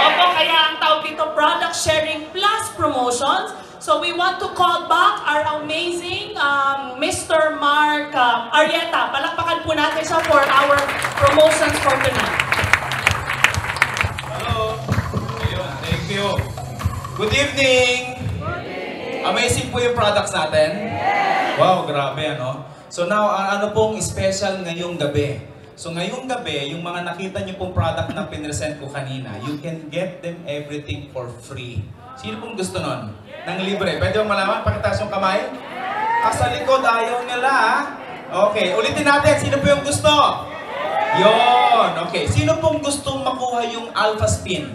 Opo, kaya ang tawag dito, product sharing plus promotions. So, we want to call back our amazing um, Mr. Mark um, Arieta. Palakpakan po natin siya for our promotions for tonight. Hello. Ayun, thank you. Good evening. Amazing po yung products natin. Wow, grabe ano. So now, ano pong special ngayong gabi? So ngayong gabi, yung mga nakita niyo pong product na pinresent ko kanina, you can get them everything for free. Sino pong gusto nun? Nang libre. Pwede bang malaman? Pakitaas yung kamay. Ah, sa likod, ayaw nila ah. Okay, ulitin natin. Sino po yung gusto? Yon, okay. Sino pong gustong makuha yung alpha spin?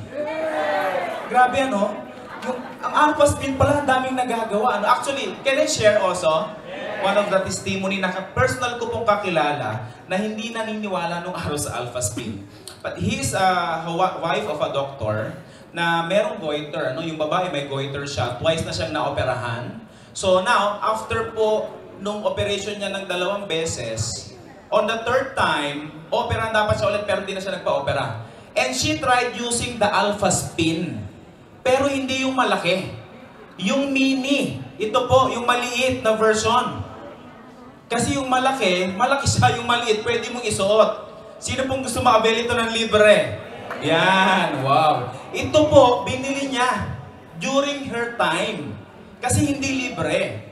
Grabe ano? Yung, ang alpha spin pala, daming nagagawa. Ano? Actually, can I share also? One of the testimony na personal ko pong kakilala na hindi naniniwala nung araw sa alpha spin. But he is a wife of a doctor na merong goiter. Ano? Yung babae may goiter siya. Twice na siyang naoperahan. So now, after po nung operation niya ng dalawang beses, on the third time, operahan dapat siya ulit pero hindi na siya nagpa-opera. And she tried using the alpha spin. Pero hindi yung malaki. Yung mini. Ito po, yung maliit na version. Kasi yung malaki, malaki siya, yung maliit, pwede mong isuot. Sino pong gusto makabil ito ng libre? Yan, wow. Ito po, binili niya during her time. Kasi hindi libre.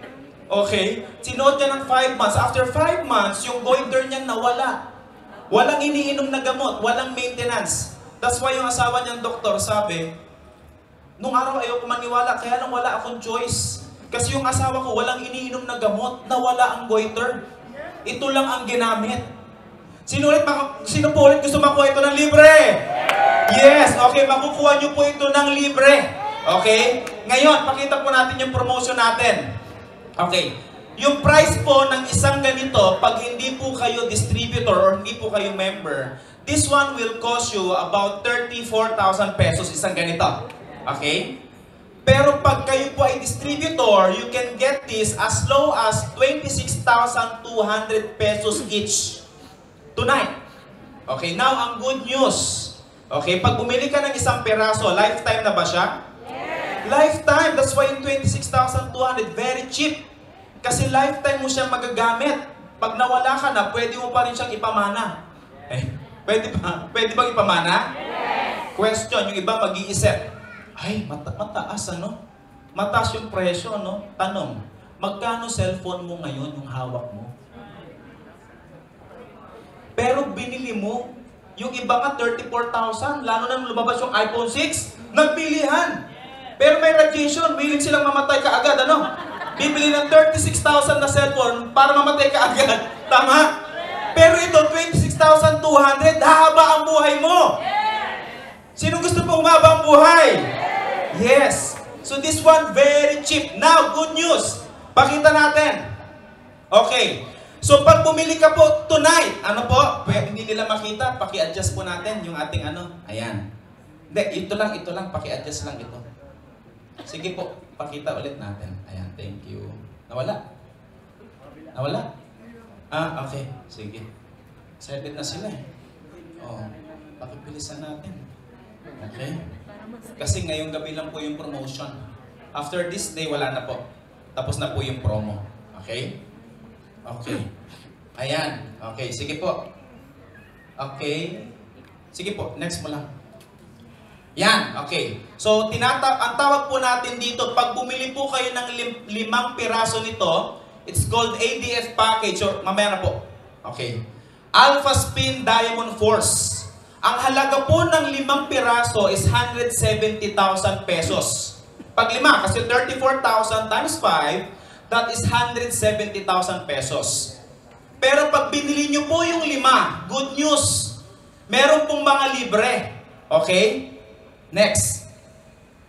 Okay? Sinuot niya ng 5 months. After 5 months, yung goiter niya nawala. Walang iniinom na gamot, walang maintenance. That's why yung asawa niyang doktor sabi, Nung araw ayoko maniwala, kaya lang wala akong choice. Kasi yung asawa ko walang iniinom na gamot, nawala ang goiter. Ito lang ang ginamit. Sino, ulit, sino po ulit gusto makuha ito ng libre? Yes, okay, makukuha niyo po ito ng libre. Okay? Ngayon, pakita po natin yung promotion natin. Okay. Yung price po ng isang ganito, pag hindi po kayo distributor or hindi po kayo member, this one will cost you about 34,000 pesos isang ganito. Okay? Pero pag kayo po ay distributor, you can get this as low as 26,200 pesos each tonight. Okay, now ang good news. Okay, pag bumili ka ng isang peraso, lifetime na ba siya? Lifetime. That's why yung 26,200, very cheap. Kasi lifetime mo siyang magagamit. Pag nawala ka na, pwede mo pa rin siyang ipamana. Eh, pwede ba? Pwede bang ipamana? Question, yung iba mag-iisip. Ay, mata mataas ano? Mataas yung presyo, ano? Tanong, magkano cellphone mo ngayon yung hawak mo? Pero binili mo, yung iba nga 34,000, lalo na lumabas yung iPhone 6, nagbilihan. Pero may radiation, willing silang mamatay ka agad, ano? Bibili ng 36,000 na cellphone para mamatay ka agad. Tama? Pero ito, 26,200, hahaba ang buhay mo. Sino gusto Bumaba ang buhay. Yes. So this one, very cheap. Now, good news. Pakita natin. Okay. So pag bumili ka po tonight, ano po? Pwede hindi nila makita, paki-adjust po natin yung ating ano. Ayan. Hindi, ito lang, ito lang, paki-adjust lang ito. Sige po, pakita ulit natin. Ayan, thank you. Nawala? Nawala? Ah, okay. Sige. Excited na sila eh. Oh, pakipilisan natin. Okay? Kasi ngayong gabi lang po yung promotion. After this day, wala na po. Tapos na po yung promo. Okay? Okay. Ayan. Okay, sige po. Okay. Sige po, next mo lang. Yan, okay. So, tinata ang tawag po natin dito, pag bumili po kayo ng lim- limang piraso nito, it's called ADF package, or mamaya na po. Okay. Alpha Spin Diamond Force. Ang halaga po ng limang piraso is 170,000 pesos. Pag lima, kasi 34,000 times 5, that is 170,000 pesos. Pero pag binili nyo po yung lima, good news, meron pong mga libre. Okay? Next.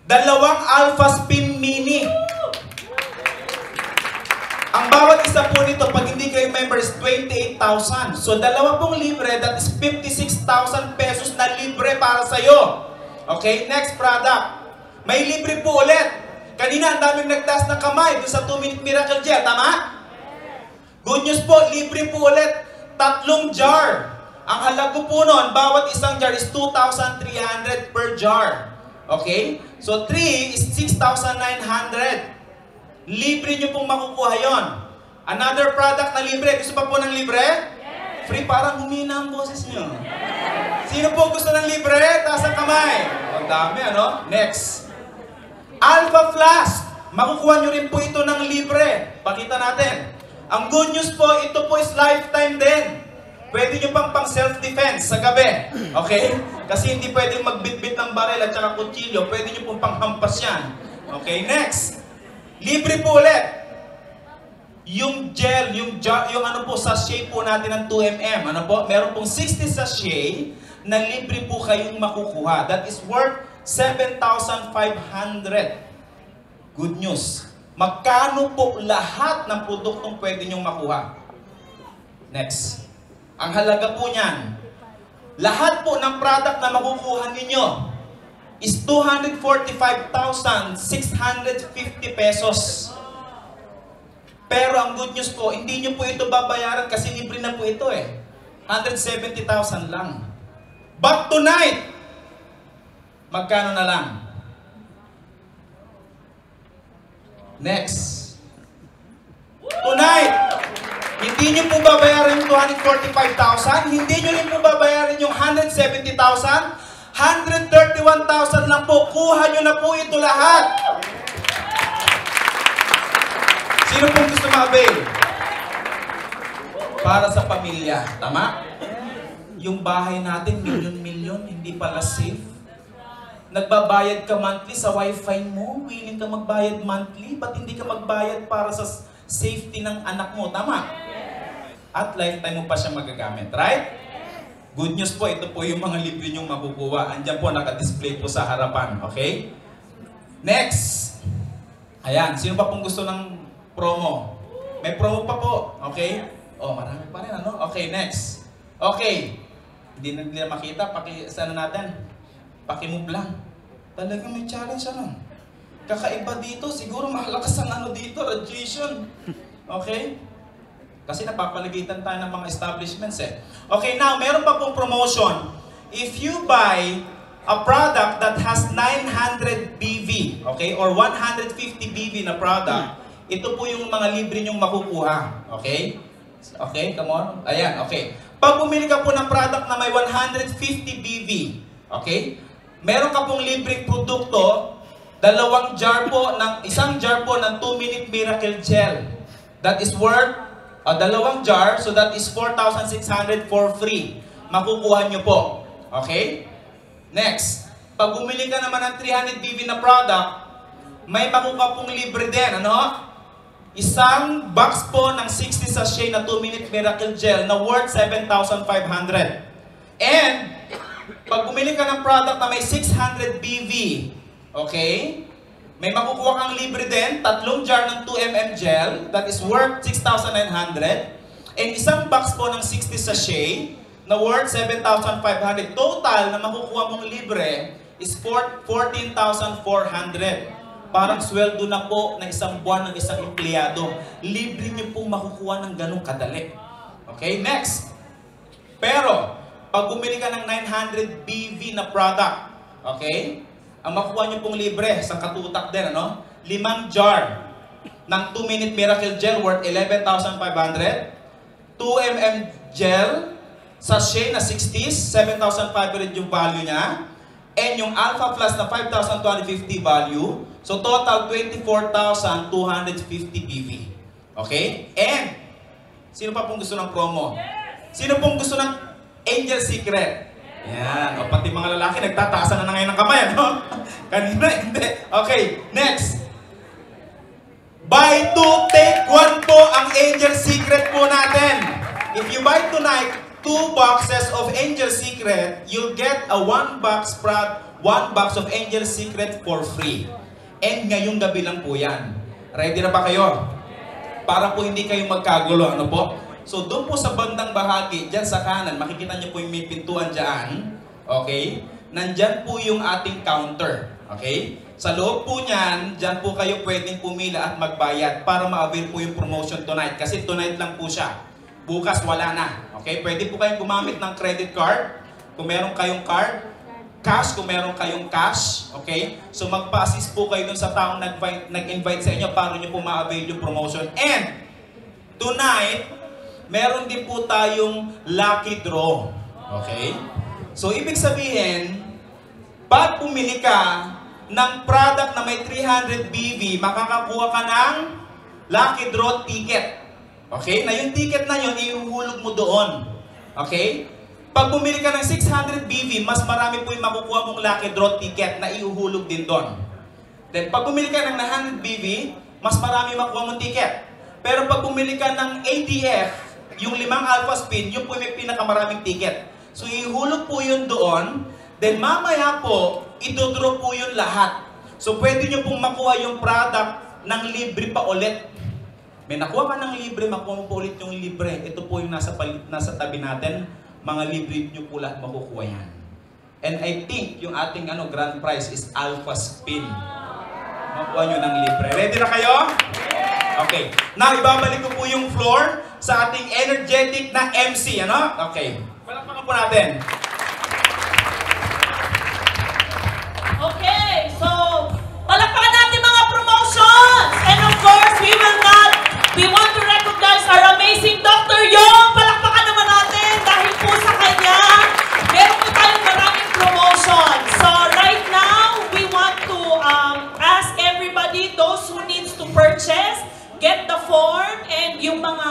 Dalawang Alpha Spin Mini. Bawat isa po nito, pag hindi kayo members, 28,000. So, dalawa pong libre, that is 56,000 pesos na libre para sa'yo. Okay, next product. May libre po ulit. Kanina, ang daming nagtaas ng kamay dun sa 2-minute miracle gel, tama? Good news po, libre po ulit. Tatlong jar. Ang halaga po nun, bawat isang jar is 2,300 per jar. Okay? So, 3 is 6,900. Libre nyo pong makukuha yon. Another product na libre. Gusto pa po ng libre? Free, parang humina ang boses nyo. Sino po gusto ng libre? Taas ang kamay. Ang dami, ano? Next. Alpha Flask. Makukuha nyo rin po ito ng libre. Pakita natin. Ang good news po, ito po is lifetime din. Pwede nyo pang pang self-defense sa gabi. Okay? Kasi hindi pwedeng magbitbit ng baril at saka kutsilyo. Pwede nyo pong panghampas yan. Okay, next. Libre po ulit. Yung gel, yung, yung ano po, sachet po natin ng 2mm. Ano po? Meron pong 60 sachet na libre po kayong makukuha. That is worth 7,500. Good news. Magkano po lahat ng produktong pwede nyong makuha? Next. Ang halaga po niyan, lahat po ng product na makukuha ninyo is 245,650 pesos. Pero ang good news po, hindi nyo po ito babayaran kasi libre na po ito eh. 170,000 lang. But tonight, magkano na lang? Next. Tonight, hindi nyo po babayaran yung 245,000, hindi nyo rin po babayaran yung 170,000, 131,000 lang po. Kuha nyo na po ito lahat. Sino pong gusto ma-avail? Para sa pamilya. Tama? Yung bahay natin, milyon-milyon, hindi pala safe. Nagbabayad ka monthly sa wifi mo, willing ka magbayad monthly, ba't hindi ka magbayad para sa safety ng anak mo? Tama? At lifetime mo pa siya magagamit, right? Good news po, ito po yung mga libre nyong makukuha. Andiyan po, naka-display po sa harapan, okay? Next! Ayan, sino pa pong gusto ng promo? May promo pa po, okay? Oh, marami pa rin, ano? Okay, next. Okay. Hindi na nila makita, paki, sana natin? Pakimove lang. Talaga may challenge, ano? Kakaiba dito, siguro malakas ang ano dito, radiation. Okay? Kasi napapaligitan tayo ng mga establishments eh. Okay, now, meron pa pong promotion. If you buy a product that has 900 BV, okay, or 150 BV na product, ito po yung mga libre nyong makukuha. Okay? Okay, come on. Ayan, okay. Pag bumili ka po ng product na may 150 BV, okay, meron ka pong libreng produkto, dalawang jar po, ng, isang jar po ng 2-minute miracle gel. That is worth uh, dalawang jar, so that is 4,600 for free. Makukuha nyo po. Okay? Next, pag bumili ka naman ng 300 BV na product, may makukuha pong libre din. Ano? Isang box po ng 60 sachet na 2-minute miracle gel na worth 7,500. And, pag bumili ka ng product na may 600 BV, okay? May makukuha kang libre din, tatlong jar ng 2mm gel, that is worth 6,900. And isang box po ng 60 sachet, na worth 7,500. Total na makukuha mong libre is 4 14,400. Parang sweldo na po na isang buwan ng isang empleyado. Libre niyo pong makukuha ng ganong kadali. Okay, next. Pero, pag bumili ka ng 900 BV na product, okay, ang makukuha niyo pong libre sa katutak din, ano? Limang jar ng 2-minute miracle gel worth 11,500. 2mm gel sachet na 60s, 7,500 yung value niya. And yung Alpha Plus na 5,250 value. So total 24,250 PV. Okay? And, sino pa pong gusto ng promo? Sino pong gusto ng Angel Secret? Yan. O pati mga lalaki nagtataasan na, na ngayon ng kamay, ano? Kanina, hindi. Okay, next. Buy two, take one po ang Angel Secret po natin. If you buy tonight, two boxes of Angel Secret, you'll get a one box prod, one box of Angel Secret for free. And ngayong gabi lang po yan. Ready na ba kayo? Para po hindi kayo magkagulo, ano po? So doon po sa bandang bahagi, dyan sa kanan, makikita niyo po yung may pintuan dyan. Okay? Nandyan po yung ating counter. Okay? Sa loob po niyan, dyan po kayo pwedeng pumila at magbayad para ma-avail po yung promotion tonight. Kasi tonight lang po siya. Bukas wala na. Okay? Pwede po kayong gumamit ng credit card. Kung meron kayong card, cash kung meron kayong cash. Okay? So magpa-assist po kayo dun sa taong nag-invite sa inyo para nyo po ma-avail yung promotion. And, tonight, meron din po tayong lucky draw. Okay? So, ibig sabihin, pag pumili ka ng product na may 300 BV, makakakuha ka ng lucky draw ticket. Okay? Na yung ticket na yun, ihuhulog mo doon. Okay? Pag bumili ka ng 600 BV, mas marami po yung makukuha mong lucky draw ticket na ihuhulog din doon. Then, pag bumili ka ng 100 BV, mas marami makuha mong ticket. Pero pag bumili ka ng ATF, yung limang alpha spin, yun po yung may pinakamaraming ticket. So, ihulog po yun doon. Then, mamaya po, idodraw po yun lahat. So, pwede nyo pong makuha yung product ng libre pa ulit. May nakuha ka ng libre, makuha mo po ulit yung libre. Ito po yung nasa, palit, nasa tabi natin. Mga libre nyo po lahat makukuha yan. And I think yung ating ano grand prize is Alpha Spin. Makuha nyo ng libre. Ready na kayo? Okay. Now, ibabalik ko po yung floor sa ating energetic na MC. Ano? Okay. Palakpakan po natin. Okay, so palakpakan natin mga promotions! And of course, we will not, we want to recognize our amazing Dr. Yong! Palakpakan naman natin dahil po sa kanya, meron po tayong maraming promotions. So right now, we want to um, ask everybody, those who needs to purchase, get the form and yung mga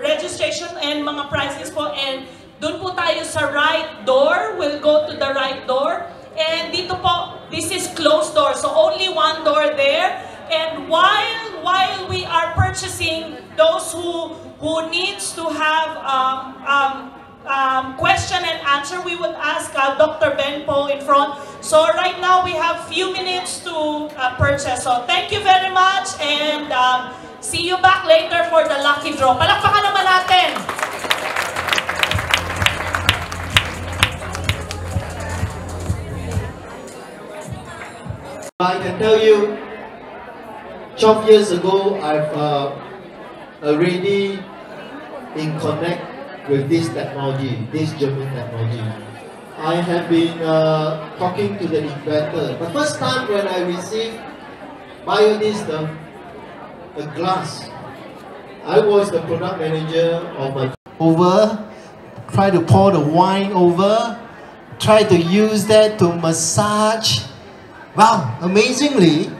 registration and mga prices po and doon po tayo sa right door. We'll go to the right door. And dito po, this is closed door. So only one door there. And while while we are purchasing, those who who needs to have um, um, um, question and answer, we would ask uh, Dr. Ben Poh in front. So right now we have few minutes to uh, purchase. So thank you very much and um, see you back later for the lucky draw. Palakpakan naman natin. I can tell you, 12 years ago, I've uh, already in connect with this technology, this German technology. I have been uh, talking to the inventor. The first time when I received Biodisc, the glass, I was the product manager of my over, try to pour the wine over, try to use that to massage Wow, amazingly,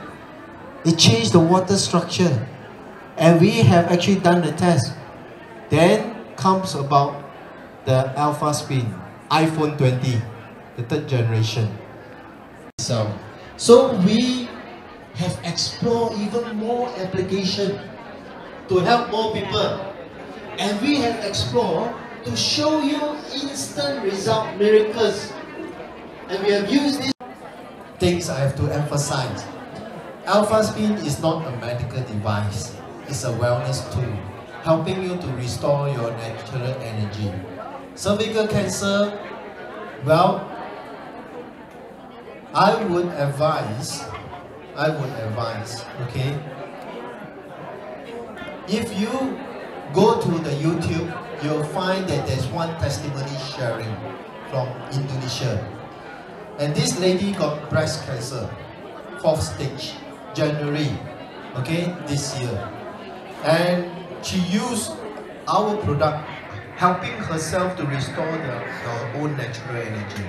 it changed the water structure. And we have actually done the test. Then comes about the Alpha Spin, iPhone 20, the third generation. So, so we have explored even more application to help more people. And we have explored to show you instant result miracles And we have used these things I have to emphasize. Alpha Spin is not a medical device. It's a wellness tool, helping you to restore your natural energy. Cervical cancer, well, I would advise, I would advise, okay? If you go to the YouTube, you'll find that there's one testimony sharing from Indonesia. And this lady got breast cancer, fourth stage, January, okay, this year. And she used our product, helping herself to restore the, her own natural energy.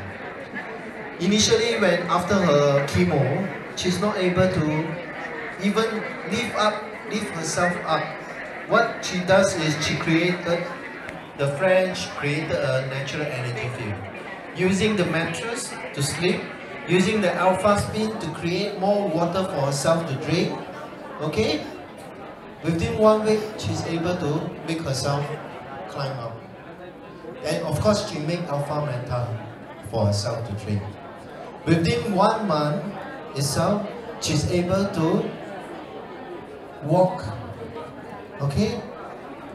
Initially, when after her chemo, she's not able to even lift up, lift herself up. What she does is she created, the French created a natural energy field. Using the mattress to sleep, using the alpha spin to create more water for herself to drink. Okay? Within one week, she's able to make herself climb up. And of course, she make alpha mental for herself to drink. Within one month itself, she's able to walk. Okay?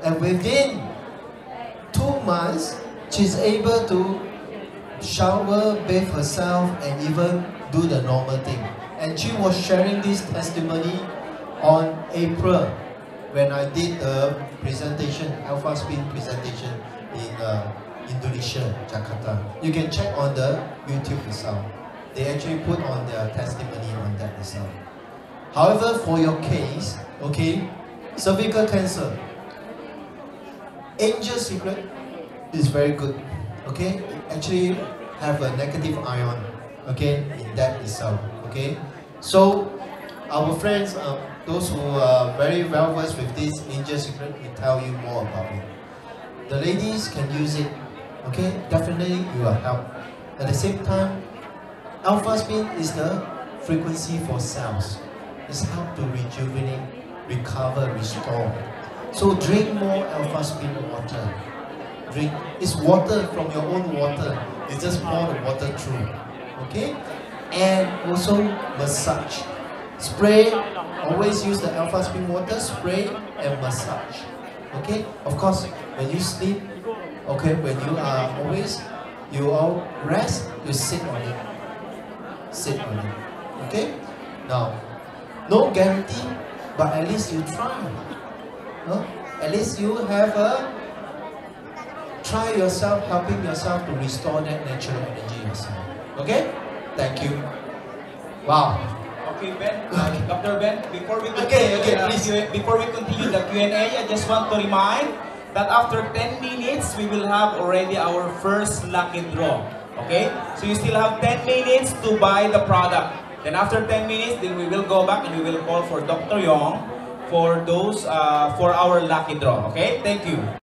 And within two months, she's able to shower, bathe herself, and even do the normal thing. And she was sharing this testimony on April when I did the presentation, Alpha Spin presentation in uh, Indonesia, Jakarta. You can check on the YouTube itself. They actually put on their testimony on that itself. However, for your case, okay, cervical cancer, Angel Secret is very good. Okay, it actually have a negative ion. Okay, in that itself. Okay, so our friends, uh, those who are very well versed with this Angel Secret, will tell you more about it. The ladies can use it. Okay, definitely you will help. At the same time, alpha spin is the frequency for cells. It's help to rejuvenate, recover, restore. So drink more alpha spin water. Drink. It's water from your own water. You just pour the water through. Okay? And also massage. Spray. Always use the alpha spin water. Spray and massage. Okay? Of course, when you sleep, okay, when you are always, you all rest, you sit on it. Sit on it. Okay? Now, no guarantee, but at least you try. No? At least you have a try yourself, helping yourself to restore that natural energy yourself. Okay? Thank you. Wow. Okay, Ben. Uh, Dr. Ben, before we continue, Okay, okay, please. Q- before we continue the Q&A, I just want to remind that after 10 minutes, we will have already our first lucky draw. Okay? So you still have 10 minutes to buy the product. Then after 10 minutes, then we will go back and we will call for Dr. Yong for those, uh, for our lucky draw. Okay? Thank you.